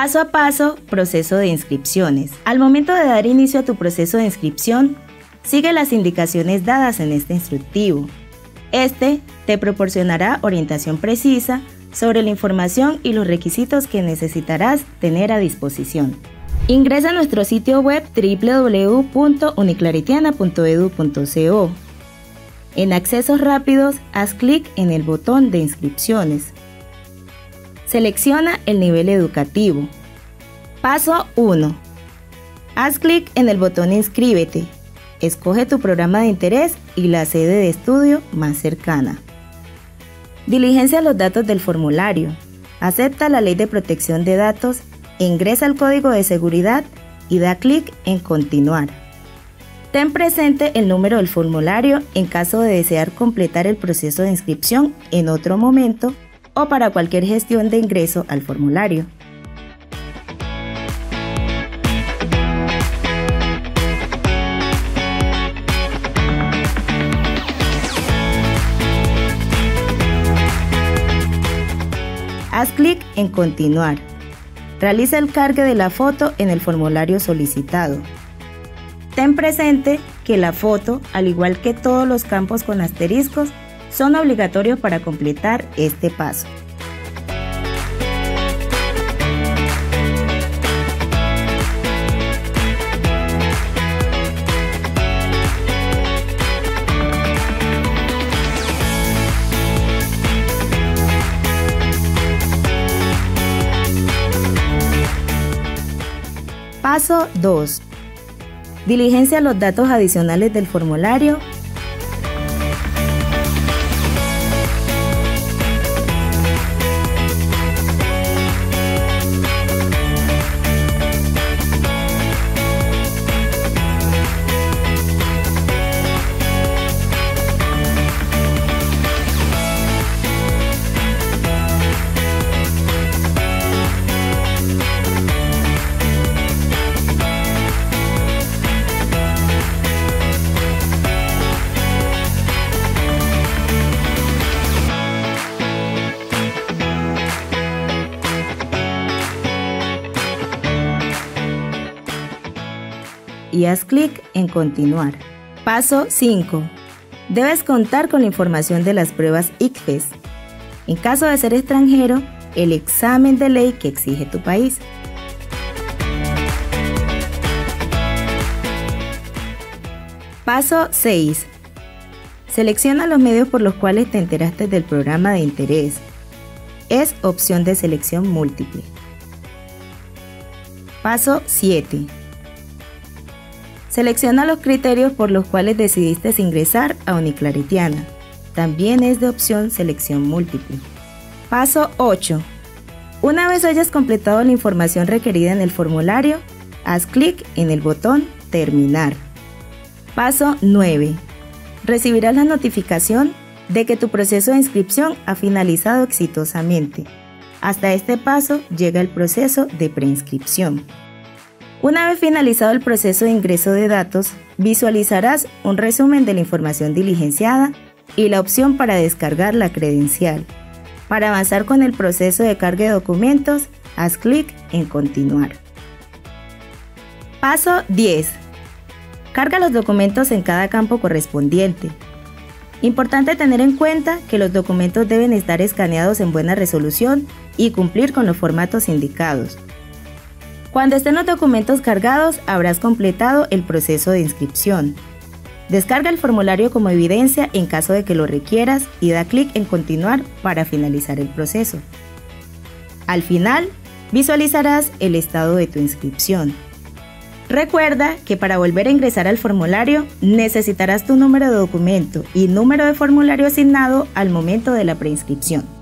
Paso a paso, proceso de inscripciones. Al momento de dar inicio a tu proceso de inscripción, sigue las indicaciones dadas en este instructivo. Este te proporcionará orientación precisa sobre la información y los requisitos que necesitarás tener a disposición. Ingresa a nuestro sitio web www.uniclaritiana.edu.co. En Accesos Rápidos, haz clic en el botón de Inscripciones. Selecciona el nivel educativo. Paso 1. Haz clic en el botón Inscríbete. Escoge tu programa de interés y la sede de estudio más cercana. Diligencia los datos del formulario. Acepta la ley de protección de datos, ingresa el código de seguridad y da clic en Continuar. Ten presente el número del formulario en caso de desear completar el proceso de inscripción en otro momento o para cualquier gestión de ingreso al formulario. Haz clic en Continuar. Realiza el cargue de la foto en el formulario solicitado. Ten presente que la foto, al igual que todos los campos con asteriscos, son obligatorios para completar este paso. Paso 2. Diligencia los datos adicionales del formulario y haz clic en Continuar. Paso 5. Debes contar con la información de las pruebas ICFES. En caso de ser extranjero, el examen de ley que exige tu país. Paso 6. Selecciona los medios por los cuales te enteraste del programa de interés. Es opción de selección múltiple. Paso 7. Selecciona los criterios por los cuales decidiste ingresar a Uniclaritiana. También es de opción selección múltiple. Paso 8. Una vez hayas completado la información requerida en el formulario, haz clic en el botón Terminar. Paso 9. Recibirás la notificación de que tu proceso de inscripción ha finalizado exitosamente. Hasta este paso llega el proceso de preinscripción. Una vez finalizado el proceso de ingreso de datos, visualizarás un resumen de la información diligenciada y la opción para descargar la credencial. Para avanzar con el proceso de carga de documentos, haz clic en Continuar. Paso 10. Carga los documentos en cada campo correspondiente. Importante tener en cuenta que los documentos deben estar escaneados en buena resolución y cumplir con los formatos indicados. Cuando estén los documentos cargados, habrás completado el proceso de inscripción. Descarga el formulario como evidencia en caso de que lo requieras y da clic en Continuar para finalizar el proceso. Al final, visualizarás el estado de tu inscripción. Recuerda que para volver a ingresar al formulario necesitarás tu número de documento y número de formulario asignado al momento de la preinscripción.